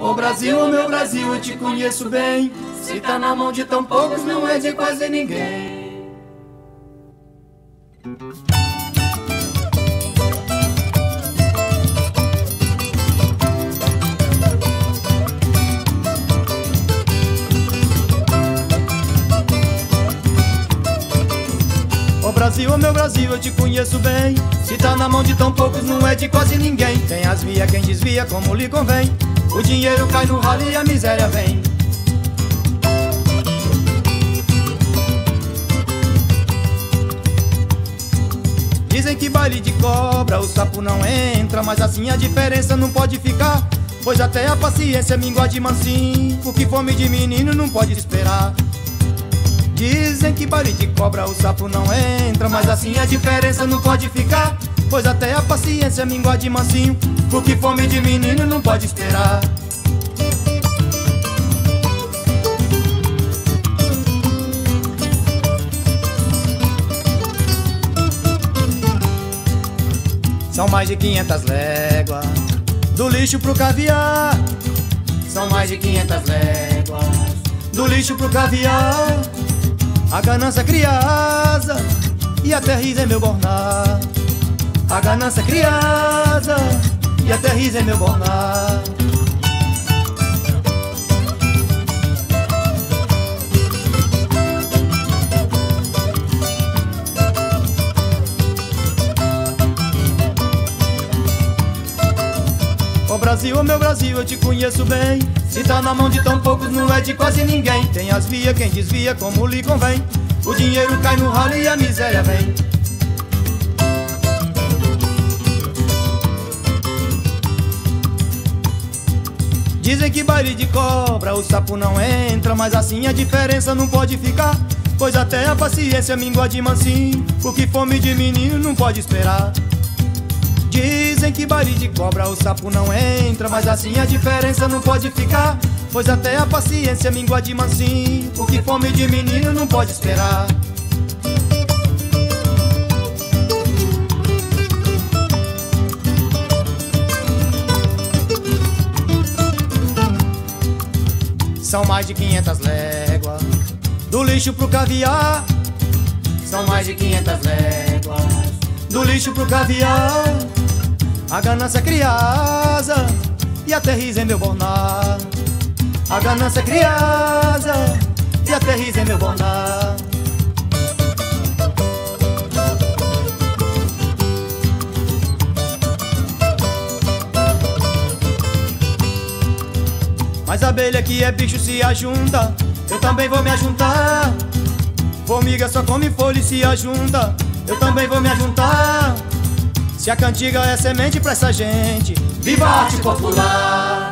Ô Brasil, ô meu Brasil, eu te conheço bem. Se tá na mão de tão poucos, não é de quase ninguém. Brasil, meu Brasil, eu te conheço bem. Se tá na mão de tão poucos, não é de quase ninguém. Tem as via quem desvia como lhe convém. O dinheiro cai no ralo e a miséria vem. Dizem que baile de cobra o sapo não entra, mas assim a diferença não pode ficar. Pois até a paciência mingua de mansinho, o que fome de menino não pode esperar. Dizem que baile de cobra o sapo não entra, mas assim a diferença não pode ficar. Pois até a paciência mingua de mansinho, o que fome de menino não pode esperar. São mais de 500 léguas do lixo pro caviar. São mais de 500 léguas do lixo pro caviar. A ganância cria asa e até risa é meu bornar. A ganância cria asa e até risa é meu bornar. Brasil, meu Brasil, eu te conheço bem. Se tá na mão de tão poucos, não é de quase ninguém. Tem as vias, quem desvia como lhe convém. O dinheiro cai no ralo e a miséria vem. Dizem que baile de cobra o sapo não entra, mas assim a diferença não pode ficar. Pois até a paciência mingua de mansinho, o que fome de menino não pode esperar. Que baile de cobra o sapo não entra, mas assim a diferença não pode ficar. Pois até a paciência mingua de mansinho, o que fome de menino não pode esperar. São mais de 500 léguas do lixo pro caviar. São mais de 500 léguas do lixo pro caviar. A ganância cria asa e aterriza em meu bornar. A ganância cria asa e aterriza em meu bornar. Mas abelha que é bicho se ajunta, eu também vou me ajuntar. Formiga só come folha e se ajunta, eu também vou me ajuntar. Se a cantiga é semente pra essa gente, Viva a arte popular!